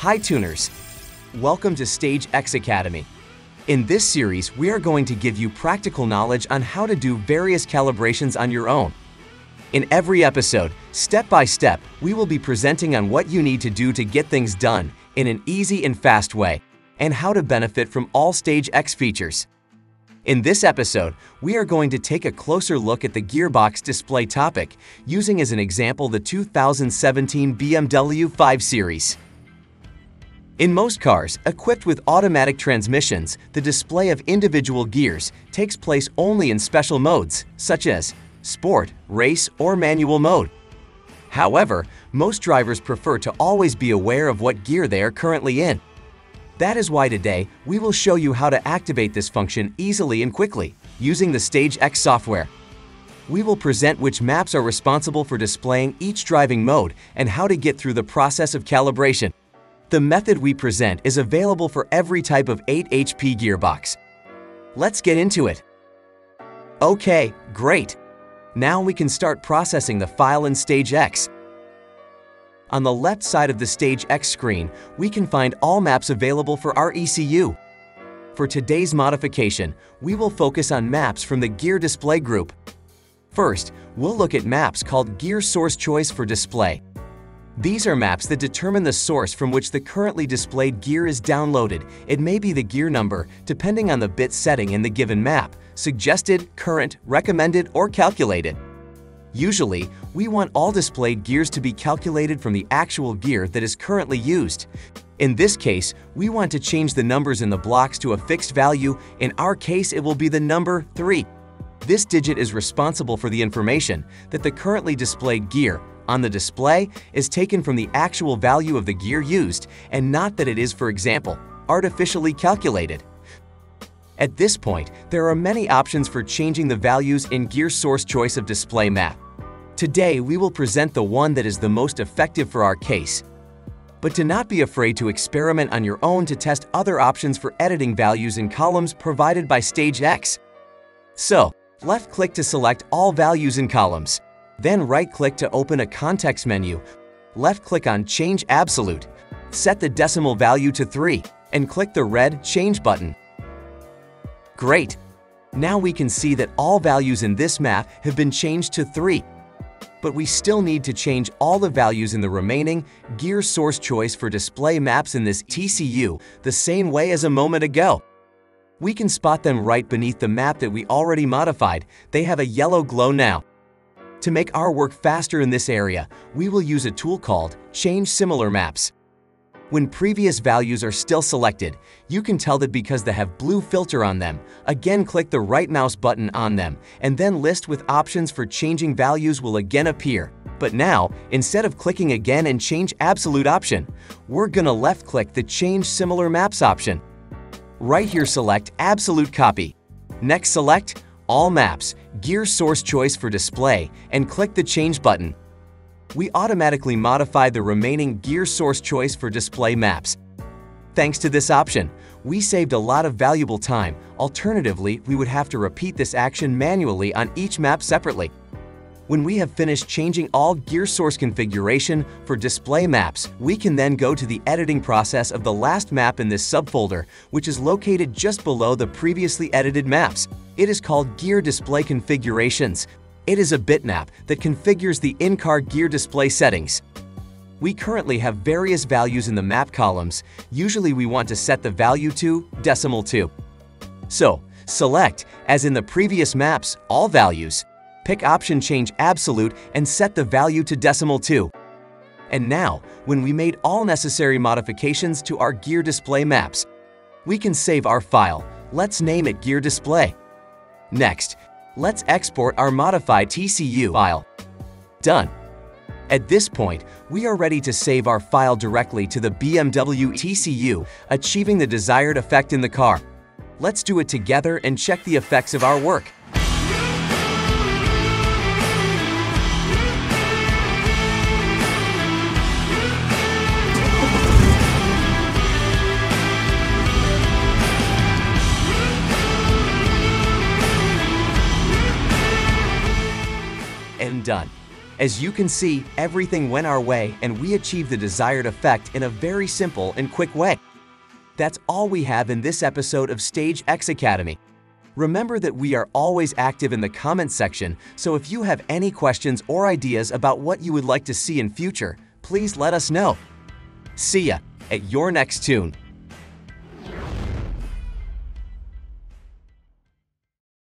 Hi tuners! Welcome to StageX Academy. In this series, we are going to give you practical knowledge on how to do various calibrations on your own. In every episode, step by step, we will be presenting on what you need to do to get things done in an easy and fast way, and how to benefit from all StageX features. In this episode, we are going to take a closer look at the gearbox display topic, using as an example the 2017 BMW 5 Series. In most cars, equipped with automatic transmissions, the display of individual gears takes place only in special modes, such as sport, race, or manual mode. However, most drivers prefer to always be aware of what gear they are currently in. That is why today, we will show you how to activate this function easily and quickly, using the StageX software. We will present which maps are responsible for displaying each driving mode and how to get through the process of calibration. The method we present is available for every type of 8HP gearbox. Let's get into it. Okay, great. Now we can start processing the file in StageX. On the left side of the StageX screen, we can find all maps available for our ECU. For today's modification, we will focus on maps from the Gear Display group. First, we'll look at maps called Gear Source Choice for Display. These are maps that determine the source from which the currently displayed gear is downloaded. It may be the gear number, depending on the bit setting in the given map, suggested, current, recommended, or calculated. Usually, we want all displayed gears to be calculated from the actual gear that is currently used. In this case, we want to change the numbers in the blocks to a fixed value. In our case, it will be the number 3. This digit is responsible for the information that the currently displayed gear on the display is taken from the actual value of the gear used and not that it is, for example, artificially calculated. At this point, there are many options for changing the values in Gear Source Choice of Display Map. Today, we will present the one that is the most effective for our case. But do not be afraid to experiment on your own to test other options for editing values in columns provided by StageX. So, left-click to select all values in columns. Then right-click to open a context menu. Left-click on Change Absolute. Set the decimal value to 3 and click the red Change button. Great! Now we can see that all values in this map have been changed to 3. But we still need to change all the values in the remaining gear source choice for display maps in this TCU the same way as a moment ago. We can spot them right beneath the map that we already modified. They have a yellow glow now. To make our work faster in this area, we will use a tool called Change Similar Maps. When previous values are still selected, you can tell that because they have blue filter on them. Again click the right mouse button on them, and then list with options for changing values will again appear. But now, instead of clicking again and change absolute option, we're gonna left click the Change Similar Maps option. Right here select Absolute Copy. Next select all maps, gear source choice for display, and click the Change button. We automatically modify the remaining gear source choice for display maps. Thanks to this option, we saved a lot of valuable time. Alternatively, we would have to repeat this action manually on each map separately. When we have finished changing all gear source configuration for display maps, we can then go to the editing process of the last map in this subfolder, which is located just below the previously edited maps. It is called Gear Display Configurations. It is a bitmap that configures the in-car gear display settings. We currently have various values in the map columns. Usually we want to set the value to decimal 2. So, select, as in the previous maps, all values, Pick option change absolute and set the value to decimal 2. And now, when we made all necessary modifications to our gear display maps, we can save our file. Let's name it gear display. Next, let's export our modified TCU file. Done. At this point, we are ready to save our file directly to the BMW TCU, achieving the desired effect in the car. Let's do it together and check the effects of our work. Done. As you can see, everything went our way and we achieved the desired effect in a very simple and quick way. That's all we have in this episode of StageX Academy. Remember that we are always active in the comments section, so if you have any questions or ideas about what you would like to see in future, please let us know. See ya at your next tune.